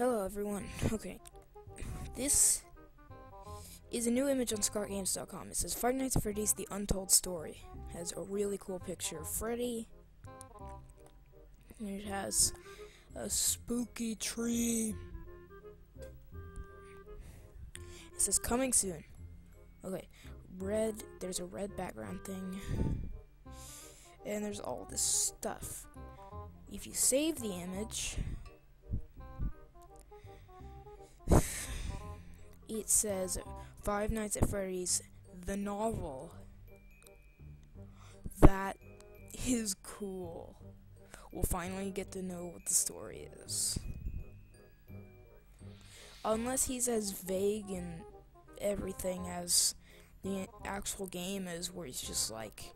Hello, everyone. Okay. This is a new image on ScottGames.com. It says Five Nights at Freddy's The Untold Story. Has a really cool picture of Freddy. And it has a spooky tree. It says coming soon. Okay. Red, there's a red background thing. And there's all this stuff. If you save the image, it says Five Nights at Freddy's, the novel. That is cool. We'll finally get to know what the story is. Unless he's as vague and everything as the actual game is, where he's just like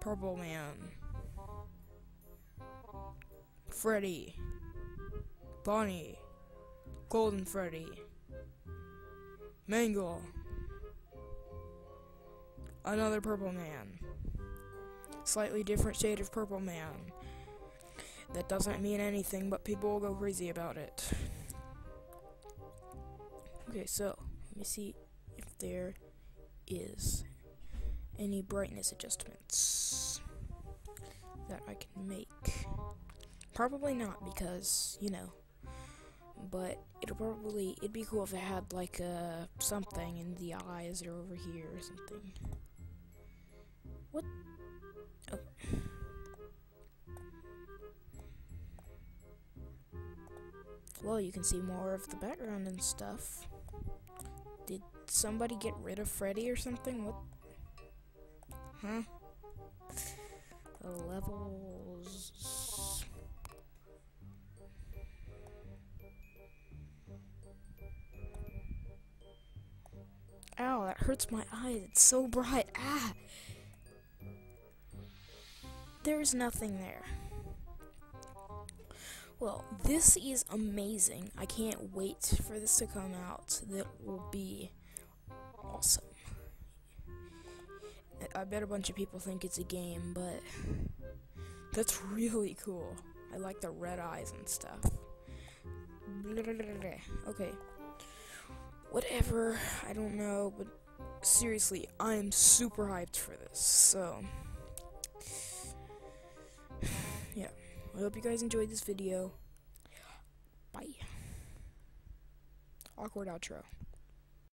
Purple Man, Freddy, Bonnie, Golden Freddy. Mangle. Another purple man. Slightly different shade of purple man. That doesn't mean anything, but people will go crazy about it. Okay, so, let me see if there is any brightness adjustments that I can make. Probably not, because, you know, but it'll probably it'd be cool if it had like a something in the eyes or over here or something. What? Oh. Well, you can see more of the background and stuff. Did somebody get rid of Freddy or something? What? Huh? The levels. Ow, that hurts my eyes. It's so bright. Ah! There's nothing there. Well, this is amazing. I can't wait for this to come out. That will be awesome. I bet a bunch of people think it's a game, but that's really cool. I like the red eyes and stuff. Okay whatever. I don't know, but seriously, I am super hyped for this. So, yeah. I hope you guys enjoyed this video. Bye. Awkward outro.